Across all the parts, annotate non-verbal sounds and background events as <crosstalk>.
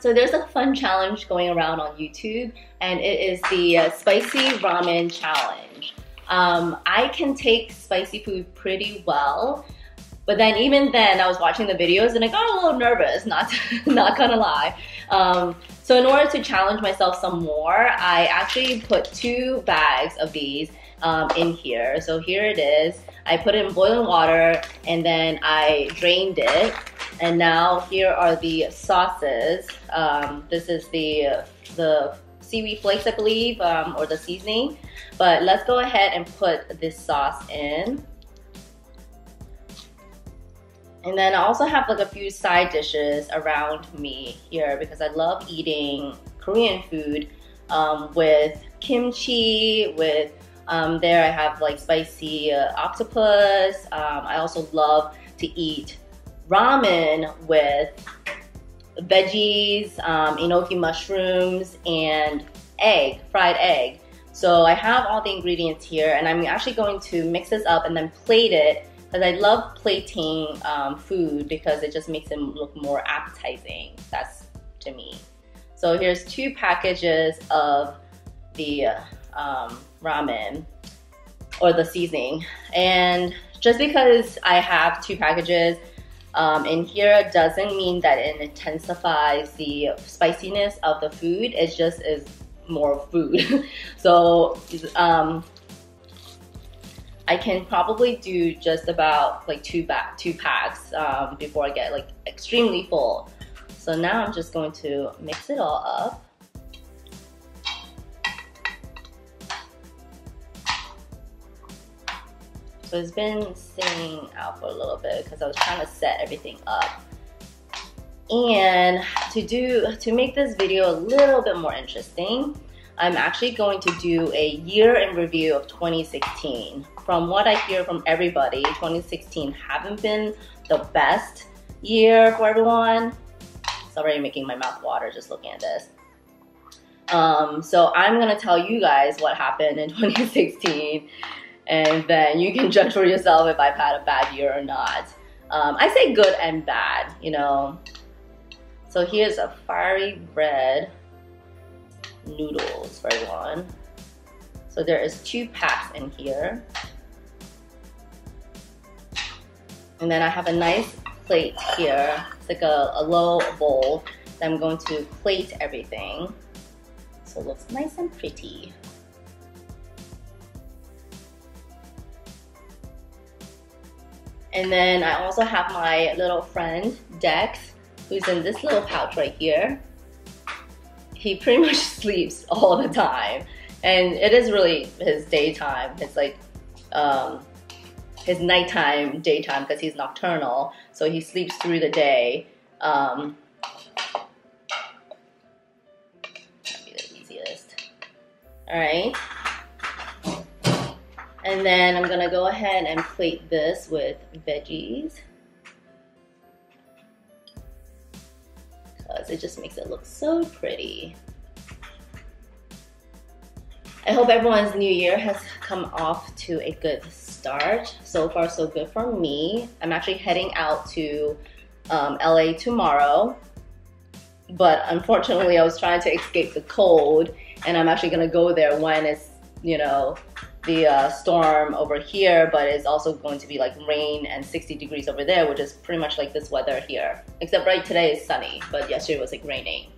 So there's a fun challenge going around on YouTube and it is the uh, spicy ramen challenge. Um, I can take spicy food pretty well, but then even then I was watching the videos and I got a little nervous, not, <laughs> not gonna lie. Um, so in order to challenge myself some more, I actually put two bags of these um, in here. So here it is. I put it in boiling water and then I drained it. And now here are the sauces. Um, this is the, the seaweed flakes, I believe, um, or the seasoning. But let's go ahead and put this sauce in. And then I also have like a few side dishes around me here because I love eating Korean food um, with kimchi, with um, there I have like spicy uh, octopus. Um, I also love to eat ramen with veggies, um, enoki mushrooms, and egg, fried egg. So I have all the ingredients here and I'm actually going to mix this up and then plate it because I love plating um, food because it just makes it look more appetizing. That's to me. So here's two packages of the um, ramen or the seasoning. And just because I have two packages um, in here doesn't mean that it intensifies the spiciness of the food. It just is more food. <laughs> so um, I can probably do just about like two back two packs um, before I get like extremely full. So now I'm just going to mix it all up. So it's been sitting out for a little bit because I was trying to set everything up. And to do to make this video a little bit more interesting, I'm actually going to do a year in review of 2016. From what I hear from everybody, 2016 haven't been the best year for everyone. It's already making my mouth water just looking at this. Um, so I'm gonna tell you guys what happened in <laughs> 2016 and then you can judge for yourself if I've had a bad year or not. Um, I say good and bad, you know. So here's a fiery red noodles for everyone. So there is two packs in here. And then I have a nice plate here. It's like a, a low bowl that I'm going to plate everything. So it looks nice and pretty. And then I also have my little friend, Dex, who's in this little pouch right here he <laughs> pretty much sleeps all the time. And it is really his daytime. It's like um, his nighttime, daytime, because he's nocturnal. So he sleeps through the day. Um, be the easiest. All right. And then I'm gonna go ahead and plate this with veggies. because it just makes it look so pretty. I hope everyone's new year has come off to a good start. So far, so good for me. I'm actually heading out to um, LA tomorrow, but unfortunately, I was trying to escape the cold, and I'm actually gonna go there when it's, you know, the uh, storm over here, but it's also going to be like rain and 60 degrees over there, which is pretty much like this weather here. Except right today is sunny, but yesterday was like raining.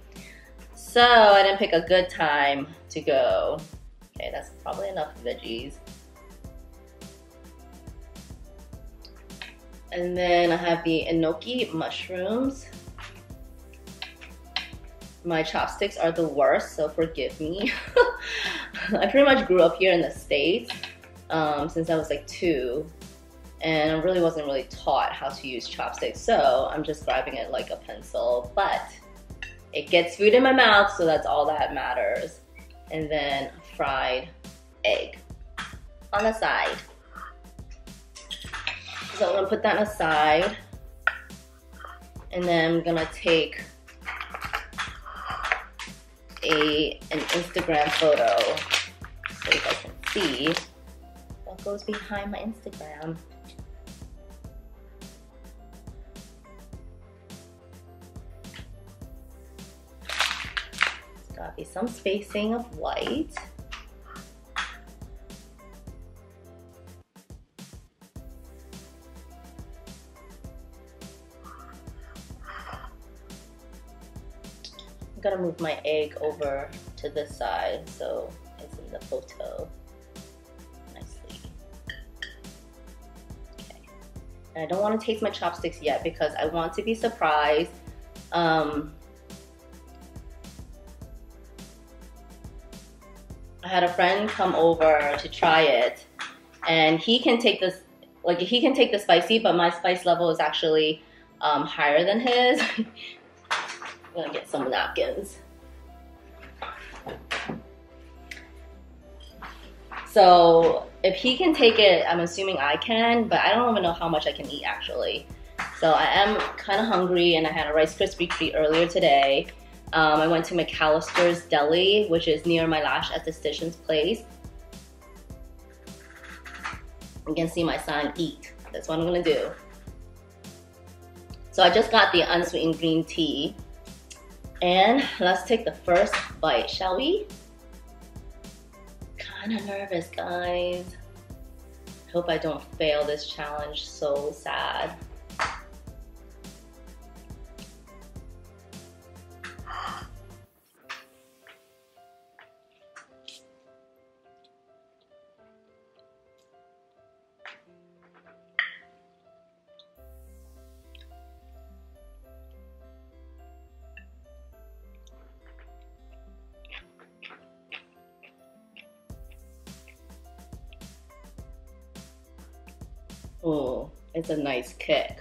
So I didn't pick a good time to go. Okay, that's probably enough veggies. And then I have the enoki mushrooms. My chopsticks are the worst, so forgive me. <laughs> I pretty much grew up here in the States um, since I was like two and I really wasn't really taught how to use chopsticks so I'm just grabbing it like a pencil but it gets food in my mouth so that's all that matters and then fried egg on the side so I'm gonna put that aside and then I'm gonna take a an Instagram photo so you guys can see what goes behind my Instagram. There's gotta be some spacing of white. I'm gonna move my egg over to this side so it's in the photo nicely. Okay. And I don't want to taste my chopsticks yet because I want to be surprised. Um, I had a friend come over to try it and he can take this like he can take the spicy but my spice level is actually um, higher than his <laughs> I'm gonna get some napkins. So if he can take it, I'm assuming I can, but I don't even know how much I can eat actually. So I am kind of hungry and I had a Rice Krispie treat earlier today. Um, I went to McAlister's Deli, which is near my lash esthetician's place. You can see my son eat. That's what I'm gonna do. So I just got the unsweetened green tea. And let's take the first bite, shall we? Kind of nervous, guys. Hope I don't fail this challenge so sad. It's a nice kick.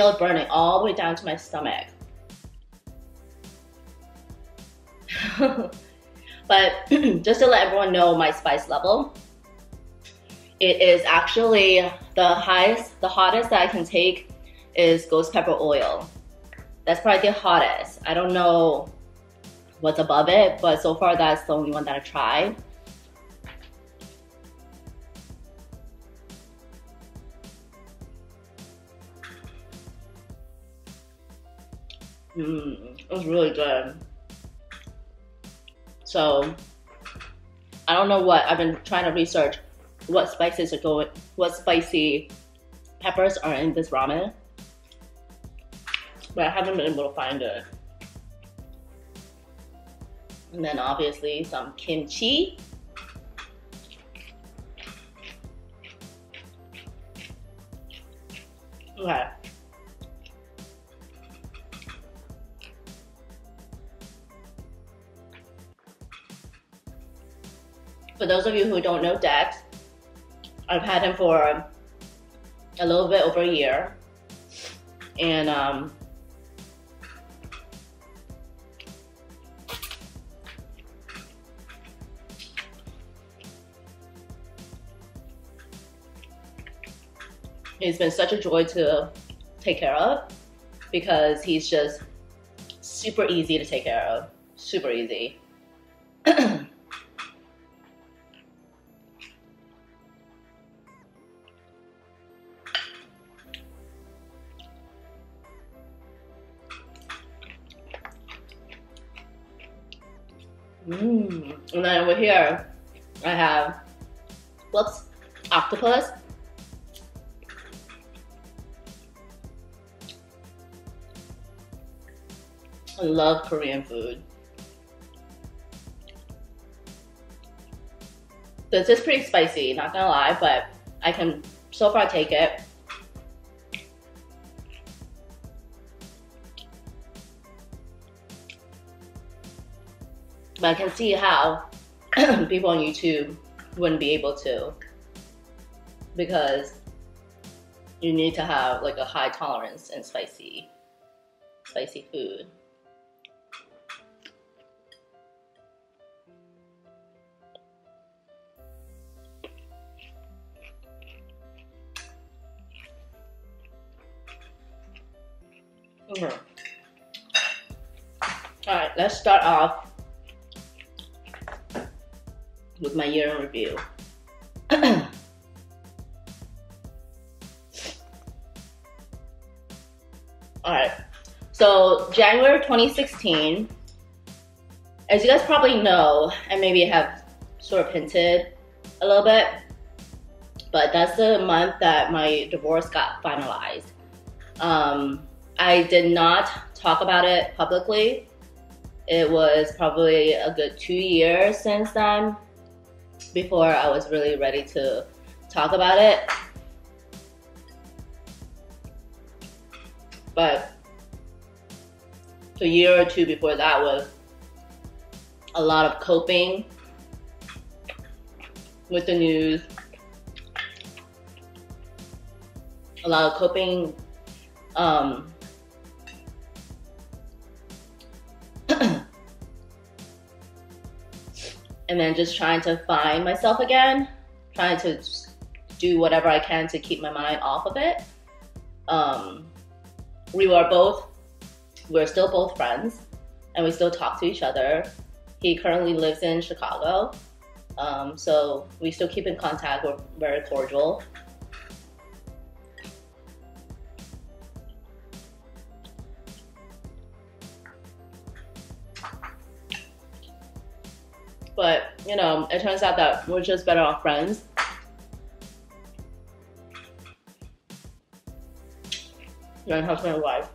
Feel it burning all the way down to my stomach. <laughs> but <clears throat> just to let everyone know my spice level, it is actually the highest, the hottest that I can take is ghost pepper oil. That's probably the hottest. I don't know what's above it, but so far that's the only one that I've tried. Mmm, was really good. So, I don't know what, I've been trying to research what spices are going, what spicy peppers are in this ramen. But I haven't been able to find it. And then obviously some kimchi. Okay. For those of you who don't know Dex, I've had him for a little bit over a year. And um, he's been such a joy to take care of because he's just super easy to take care of. Super easy. <clears throat> then over here, I have, whoops, octopus. I love Korean food. This is pretty spicy, not gonna lie, but I can so far take it. But I can see how <clears throat> people on YouTube wouldn't be able to because you need to have like a high tolerance in spicy, spicy food. All right, let's start off with my year in review. <clears throat> All right, so January 2016, as you guys probably know, and maybe have sort of hinted a little bit, but that's the month that my divorce got finalized. Um, I did not talk about it publicly. It was probably a good two years since then before I was really ready to talk about it. But a year or two before that was a lot of coping with the news, a lot of coping um, then just trying to find myself again, trying to do whatever I can to keep my mind off of it. Um, we were both, we're still both friends, and we still talk to each other. He currently lives in Chicago, um, so we still keep in contact. We're very cordial. You know, it turns out that we're just better off friends. Than husband and wife.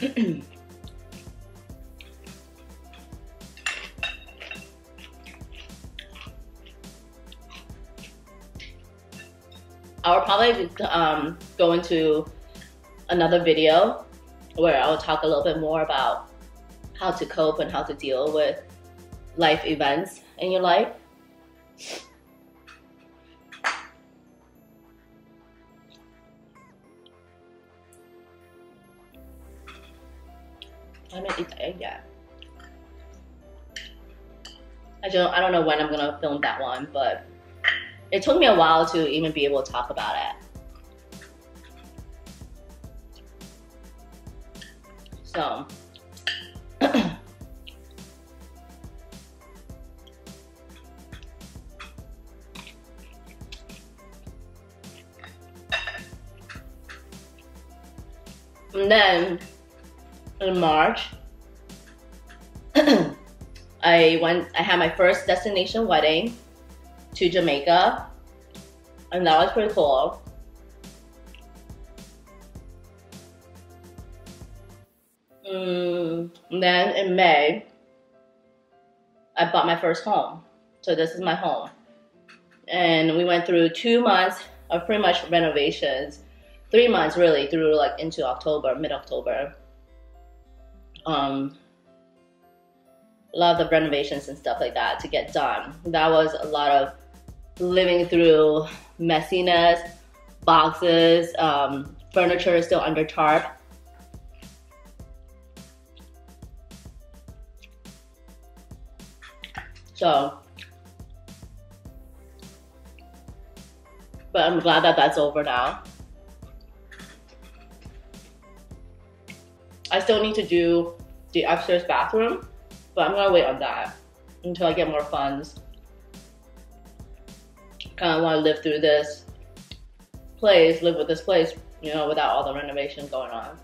<clears throat> I'll probably um, go into another video where I'll talk a little bit more about how to cope and how to deal with life events in your life. I the egg yet. I don't, I don't know when I'm gonna film that one, but it took me a while to even be able to talk about it. So, and then in March, <clears throat> I went, I had my first destination wedding to Jamaica, and that was pretty cool. Mm, then in May, I bought my first home. So this is my home. And we went through two months of pretty much renovations, three months really through like into October, mid October. Um, a lot of the renovations and stuff like that to get done. That was a lot of living through messiness, boxes, um, furniture is still under tarp So, but I'm glad that that's over now. I still need to do the upstairs bathroom, but I'm gonna wait on that until I get more funds. Kind of want to live through this place, live with this place, you know, without all the renovation going on.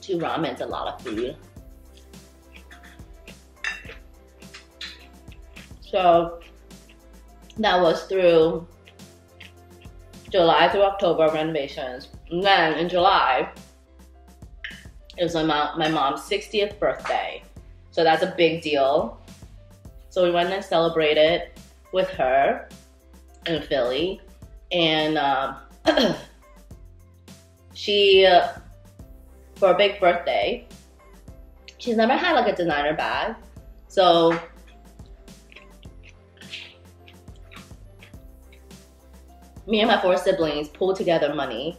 two ramen's a lot of food. So that was through July through October renovations. And then in July, it was my, mom, my mom's 60th birthday. So that's a big deal. So we went and celebrated with her in Philly. And um, <clears throat> she for a big birthday. She's never had like a designer bag. So me and my four siblings pulled together money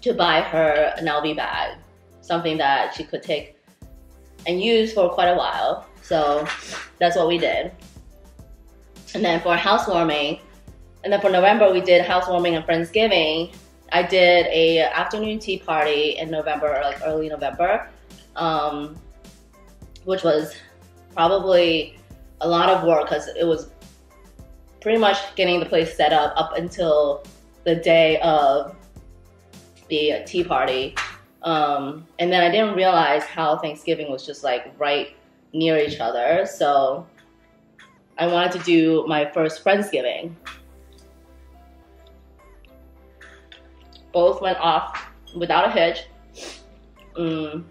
to buy her an LV bag, something that she could take and use for quite a while. So that's what we did. And then for housewarming, and then for November we did housewarming and Friendsgiving. I did a afternoon tea party in November, like early November, um, which was probably a lot of work because it was pretty much getting the place set up up until the day of the tea party. Um, and then I didn't realize how Thanksgiving was just like right near each other. So I wanted to do my first Friendsgiving. Both went off without a hitch. Mm.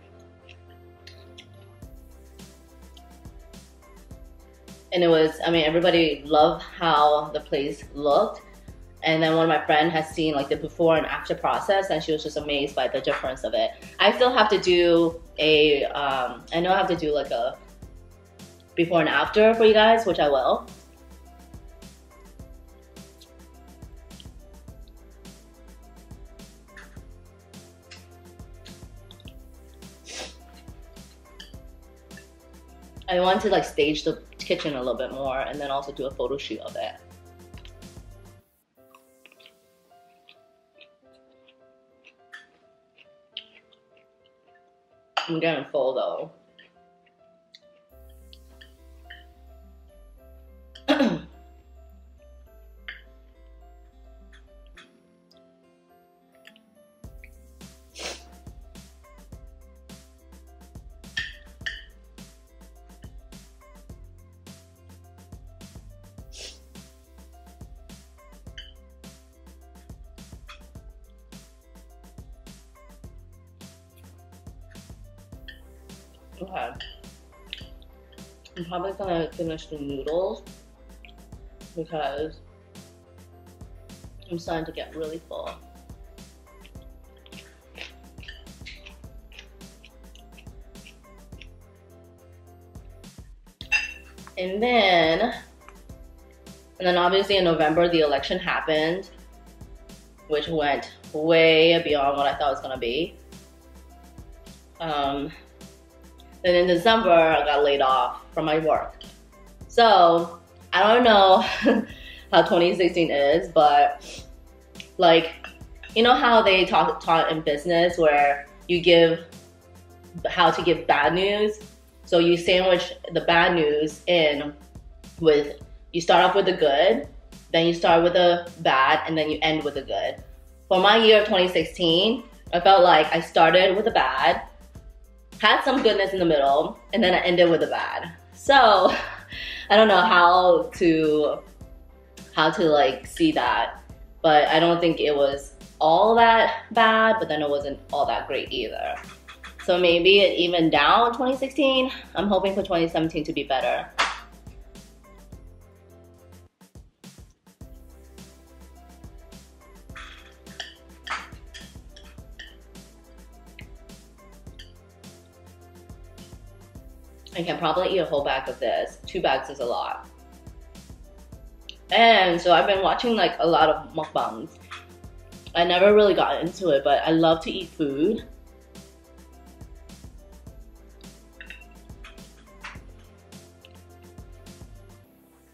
And it was, I mean, everybody loved how the place looked. And then one of my friends has seen like the before and after process, and she was just amazed by the difference of it. I still have to do a, um, I know I have to do like a before and after for you guys, which I will. I want to like stage the kitchen a little bit more and then also do a photo shoot of it. I'm getting full though. Probably gonna finish the noodles because I'm starting to get really full. And then, and then obviously in November, the election happened, which went way beyond what I thought it was gonna be. Um, then in December, I got laid off from my work. So I don't know <laughs> how 2016 is, but like, you know how they talk taught in business where you give how to give bad news. So you sandwich the bad news in with you start off with the good, then you start with the bad, and then you end with the good. For my year of 2016, I felt like I started with the bad, had some goodness in the middle, and then I ended with a bad. So <laughs> I don't know how to how to like see that, but I don't think it was all that bad, but then it wasn't all that great either. So maybe it evened down 2016. I'm hoping for 2017 to be better. I can probably eat a whole bag of this. Two bags is a lot. And so I've been watching like a lot of mukbangs. I never really got into it, but I love to eat food.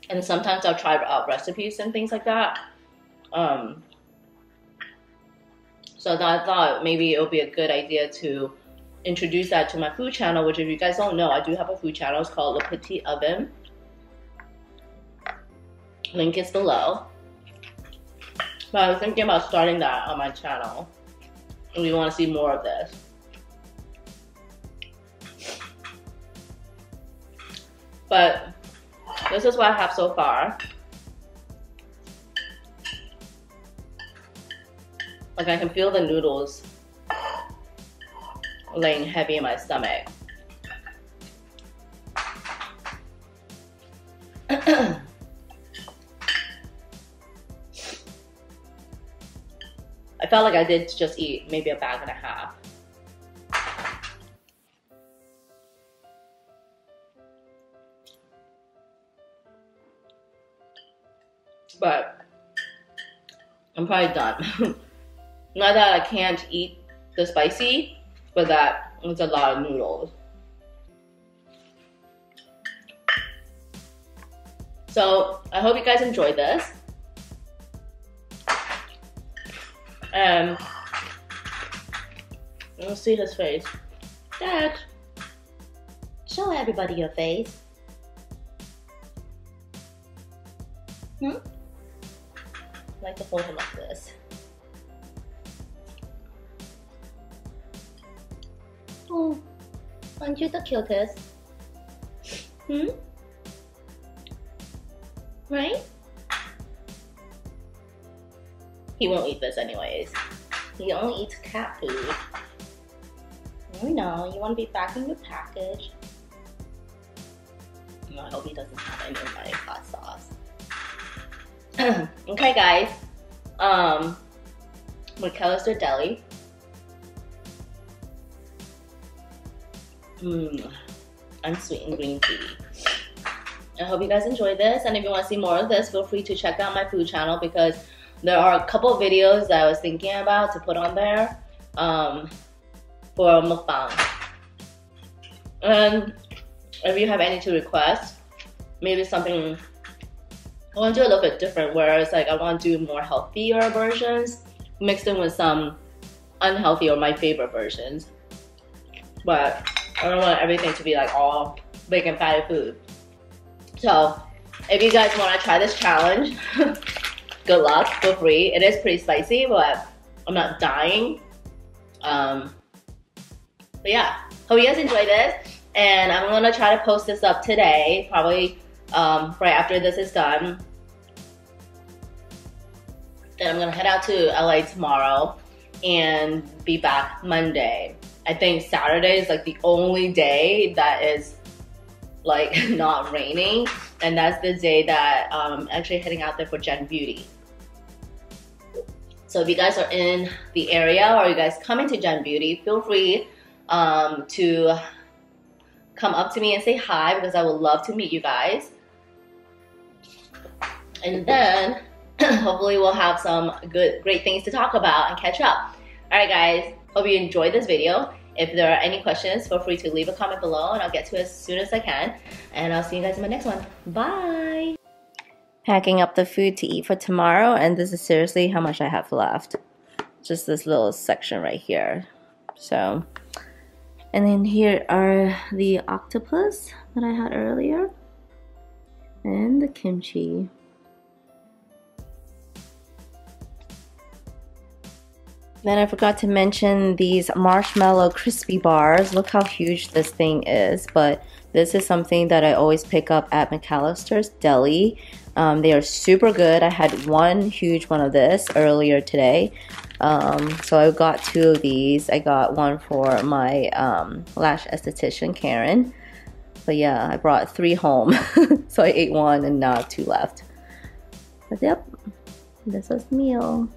And sometimes I'll try out recipes and things like that. Um, so I thought maybe it would be a good idea to introduce that to my food channel, which if you guys don't know, I do have a food channel. It's called Le Petit Oven. Link is below. But I was thinking about starting that on my channel. And we want to see more of this. But this is what I have so far. Like I can feel the noodles laying heavy in my stomach. I felt like I did just eat maybe a bag and a half. But I'm probably done. <laughs> Not that I can't eat the spicy, but that it's a lot of noodles. So I hope you guys enjoyed this. Um, let's see his face. Dad, show everybody your face. Hmm? I like to hold him like this. Oh, aren't you the cutest? Hmm? Right? He won't eat this anyways. He only eats cat food. We know, you want to be back in your package. No, I hope he doesn't have any of my hot sauce. <clears throat> okay guys, um, McAlister Deli. Mmm, unsweetened green tea. I hope you guys enjoyed this. And if you want to see more of this, feel free to check out my food channel because there are a couple videos that I was thinking about to put on there um, for mukbang. And if you have any to request, maybe something I want to do a little bit different where it's like I want to do more healthier versions mixed in with some unhealthy or my favorite versions. But I don't want everything to be like all and fatty food. So if you guys want to try this challenge, <laughs> good luck, feel free. It is pretty spicy, but I'm not dying. Um, but yeah, hope you guys enjoy this. And I'm gonna try to post this up today, probably um, right after this is done. Then I'm gonna head out to LA tomorrow and be back Monday. I think Saturday is like the only day that is like <laughs> not raining and that's the day that I'm um, actually heading out there for Gen Beauty. So if you guys are in the area or you guys coming to Gen Beauty, feel free um, to come up to me and say hi because I would love to meet you guys. And then <clears throat> hopefully we'll have some good, great things to talk about and catch up. All right, guys, hope you enjoyed this video. If there are any questions, feel free to leave a comment below and I'll get to it as soon as I can. And I'll see you guys in my next one. Bye! Packing up the food to eat for tomorrow, and this is seriously how much I have left. Just this little section right here. So, and then here are the octopus that I had earlier. And the kimchi. Then I forgot to mention these marshmallow crispy bars. Look how huge this thing is, but this is something that I always pick up at McAlister's Deli. Um, they are super good. I had one huge one of this earlier today. Um, so I got two of these. I got one for my um, lash esthetician, Karen. But yeah, I brought three home. <laughs> so I ate one and now two left. But yep, this was meal.